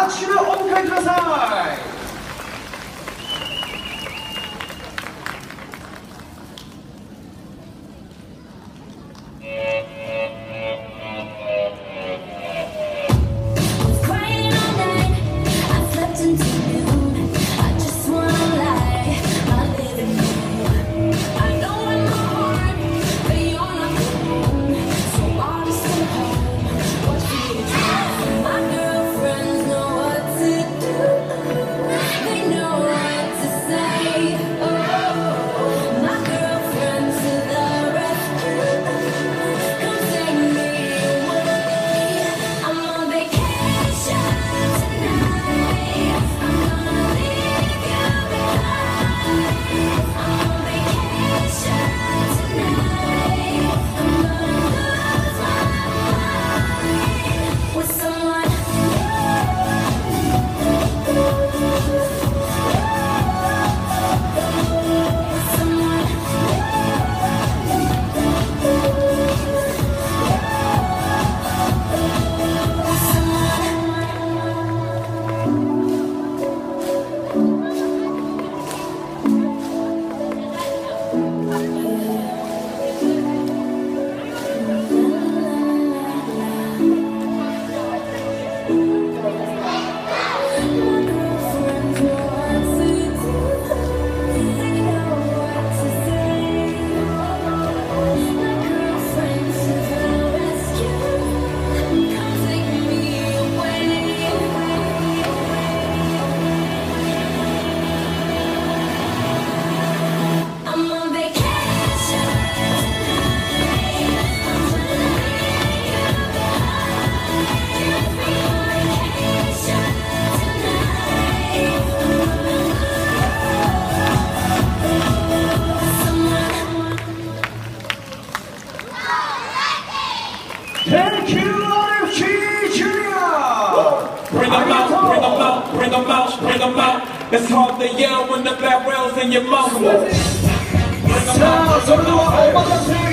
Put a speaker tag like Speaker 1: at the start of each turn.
Speaker 1: Let's go!
Speaker 2: Thank you out of
Speaker 3: Bring them out, bring them out, bring them out, bring them out. It's hard to yell when the barrel's in your mouth. Bring them out.